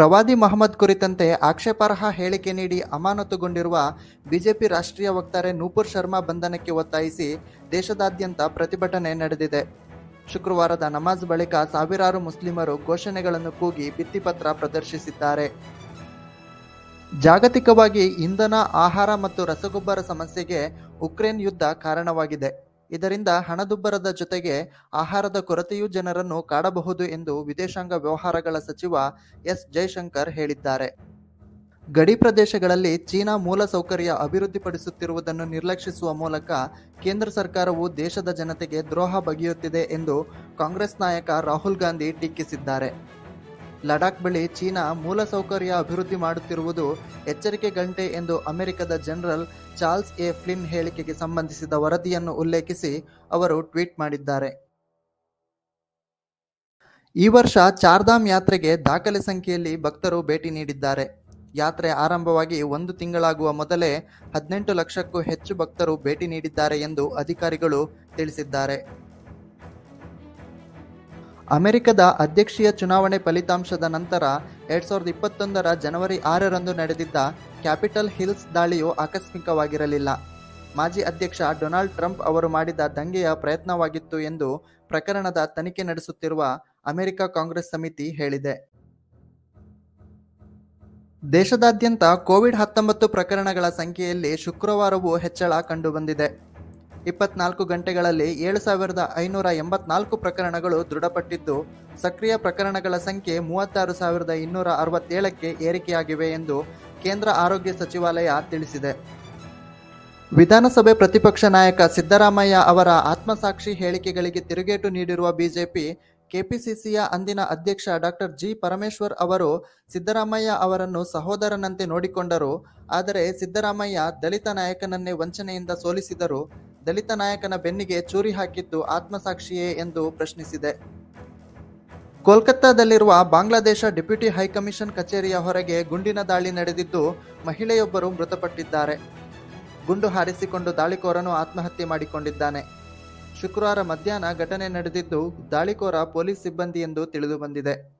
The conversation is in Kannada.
ಪ್ರವಾದಿ ಮಹಮ್ಮದ್ ಕುರಿತಂತೆ ಆಕ್ಷೇಪಾರ್ಹ ಹೇಳಿಕೆ ನೀಡಿ ಅಮಾನತುಗೊಂಡಿರುವ ಬಿಜೆಪಿ ರಾಷ್ಟ್ರೀಯ ವಕ್ತಾರೆ ನೂಪುರ್ ಶರ್ಮಾ ಬಂಧನಕ್ಕೆ ಒತ್ತಾಯಿಸಿ ದೇಶದಾದ್ಯಂತ ಪ್ರತಿಭಟನೆ ನಡೆದಿದೆ. ಶುಕ್ರವಾರದ ನಮಾಜ್ ಬಳಿಕ ಸಾವಿರಾರು ಮುಸ್ಲಿಮರು ಘೋಷಣೆಗಳನ್ನು ಕೂಗಿ ಭಿತ್ತಿಪತ್ರ ಪ್ರದರ್ಶಿಸಿದ್ದಾರೆ. ಜಾಗತಿಕವಾಗಿ ಇಂಧನ, ಆಹಾರ ಮತ್ತು ರಸಗೊಬ್ಬರ ಸಮಸ್ಯೆಗೆ ಉಕ್ರೇನ್ ಯುದ್ಧ ಕಾರಣವಾಗಿದೆ. ಇದರಿಂದ ಹಣದುಬ್ಬರದ ಜೊತೆಗೆ ಆಹಾರದ ಕೊರತೆಯೂ ಜನರನ್ನು ಕಾಡಬಹುದು ಎಂದು ವಿದೇಶಾಂಗ ವ್ಯವಹಾರಗಳ ಸಚಿವ ಎಸ್ ಜೈಶಂಕರ್ ಹೇಳಿದ್ದಾರೆ. ಗಡಿ ಪ್ರದೇಶಗಳಲ್ಲಿ ಚೀನಾ ಮೂಲಸೌಕರ್ಯ ಅಭಿವೃದ್ಧಿಪಡಿಸುತ್ತಿರುವುದನ್ನು ನಿರ್ಲಕ್ಷಿಸುವ ಮೂಲಕ ಕೇಂದ್ರ ಸರ್ಕಾರವು ದೇಶದ ಜನತೆಗೆ ದ್ರೋಹ ಬಗೆಯುತ್ತಿದೆ ಎಂದು ಕಾಂಗ್ರೆಸ್ ನಾಯಕ ರಾಹುಲ್ ಗಾಂಧಿ ಟೀಕಿಸಿದ್ದಾರೆ. ಲಡಾಖ್ ಬಳಿ ಚೀನಾ ಮೂಲಸೌಕರ್ಯ ಅಭಿವೃದ್ಧಿ ಮಾಡುತ್ತಿರುವುದು ಎಚ್ಚರಿಕೆ ಗಂಟೆ ಎಂದು ಅಮೆರಿಕದ ಜನರಲ್ ಚಾರ್ಲ್ಸ್ ಎ. ಫ್ಲಿನ್ ಹೇಳಿಕೆಗೆ ಸಂಬಂಧಿಸಿದ ವರದಿಯನ್ನು ಉಲ್ಲೇಖಿಸಿ ಅವರು ಟ್ವೀಟ್ ಮಾಡಿದ್ದಾರೆ. ಈ ವರ್ಷ ಚಾರ್ಧಾಮ್ ಯಾತ್ರೆಗೆ ದಾಖಲೆ ಸಂಖ್ಯೆಯಲ್ಲಿ ಭಕ್ತರು ಭೇಟಿ ನೀಡಿದ್ದಾರೆ. ಯಾತ್ರೆ ಆರಂಭವಾಗಿ ಒಂದು ತಿಂಗಳಾಗುವ ಮೊದಲೇ ಹದಿನೆಂಟು ಲಕ್ಷಕ್ಕೂ ಹೆಚ್ಚು ಭಕ್ತರು ಭೇಟಿ ನೀಡಿದ್ದಾರೆ ಎಂದು ಅಧಿಕಾರಿಗಳು ತಿಳಿಸಿದ್ದಾರೆ. ಅಮೆರಿಕದ ಅಧ್ಯಕ್ಷೀಯ ಚುನಾವಣೆ ಫಲಿತಾಂಶದ ನಂತರ ಎರಡ್ ಸಾವಿರದ ಇಪ್ಪತ್ತೊಂದರ ಜನವರಿ ಆರರಂದು ನಡೆದಿದ್ದ ಕ್ಯಾಪಿಟಲ್ ಹಿಲ್ಸ್ ದಾಳಿಯು ಆಕಸ್ಮಿಕವಾಗಿರಲಿಲ್ಲ. ಮಾಜಿ ಅಧ್ಯಕ್ಷ ಡೊನಾಲ್ಡ್ ಟ್ರಂಪ್ ಅವರು ಮಾಡಿದ ದಂಗೆಯ ಪ್ರಯತ್ನವಾಗಿತ್ತು ಎಂದು ಪ್ರಕರಣದ ತನಿಖೆ ನಡೆಸುತ್ತಿರುವ ಅಮೆರಿಕ ಕಾಂಗ್ರೆಸ್ ಸಮಿತಿ ಹೇಳಿದೆ. ದೇಶದಾದ್ಯಂತ ಕೋವಿಡ್ ಹತ್ತೊಂಬತ್ತು ಪ್ರಕರಣಗಳ ಸಂಖ್ಯೆಯಲ್ಲಿ ಶುಕ್ರವಾರವೂ ಹೆಚ್ಚಳ ಕಂಡುಬಂದಿದೆ. ಇಪ್ಪತ್ನಾಲ್ಕು ಗಂಟೆಗಳಲ್ಲಿ ಏಳು ಸಾವಿರದ ಐನೂರ ಎಂಬತ್ನಾಲ್ಕು ಪ್ರಕರಣಗಳು ದೃಢಪಟ್ಟಿದ್ದು, ಸಕ್ರಿಯ ಪ್ರಕರಣಗಳ ಸಂಖ್ಯೆ ಮೂವತ್ತಾರು ಸಾವಿರದ ಇನ್ನೂರ ಅರವತ್ತೇಳಕ್ಕೆ ಏರಿಕೆಯಾಗಿವೆ ಎಂದು ಕೇಂದ್ರ ಆರೋಗ್ಯ ಸಚಿವಾಲಯ ತಿಳಿಸಿದೆ. ವಿಧಾನಸಭೆ ಪ್ರತಿಪಕ್ಷ ನಾಯಕ ಸಿದ್ದರಾಮಯ್ಯ ಅವರ ಆತ್ಮಸಾಕ್ಷಿ ಹೇಳಿಕೆಗಳಿಗೆ ತಿರುಗೇಟು ನೀಡಿರುವ ಬಿಜೆಪಿ, ಕೆಪಿಸಿಸಿಯ ಅಂದಿನ ಅಧ್ಯಕ್ಷ ಡಾಕ್ಟರ್ ಜಿ ಪರಮೇಶ್ವರ್ ಅವರು ಸಿದ್ದರಾಮಯ್ಯ ಅವರನ್ನು ಸಹೋದರನಂತೆ ನೋಡಿಕೊಂಡರು, ಆದರೆ ಸಿದ್ದರಾಮಯ್ಯ ದಲಿತ ನಾಯಕನನ್ನೇ ವಂಚನೆಯಿಂದ ಸೋಲಿಸಿದರು. ದಲಿತ ನಾಯಕನ ಬೆನ್ನಿಗೆ ಚೂರಿ ಹಾಕಿದ್ದು ಆತ್ಮಸಾಕ್ಷಿಯೇ ಎಂದು ಪ್ರಶ್ನಿಸಿದೆ. ಕೋಲ್ಕತ್ತಾದಲ್ಲಿರುವ ಬಾಂಗ್ಲಾದೇಶ ಡೆಪ್ಯೂಟಿ ಹೈಕಮಿಷನ್ ಕಚೇರಿಯ ಹೊರಗೆ ಗುಂಡಿನ ದಾಳಿ ನಡೆದಿದ್ದು ಮಹಿಳೆಯೊಬ್ಬರು ಮೃತಪಟ್ಟಿದ್ದಾರೆ. ಗುಂಡು ಹಾರಿಸಿಕೊಂಡು ದಾಳಿಕೋರನು ಆತ್ಮಹತ್ಯೆ ಮಾಡಿಕೊಂಡಿದ್ದಾನೆ. ಶುಕ್ರವಾರ ಮಧ್ಯಾಹ್ನ ಘಟನೆ ನಡೆದಿದ್ದು ದಾಳಿಕೋರ ಪೊಲೀಸ್ ಸಿಬ್ಬಂದಿ ಎಂದು ತಿಳಿದುಬಂದಿದೆ.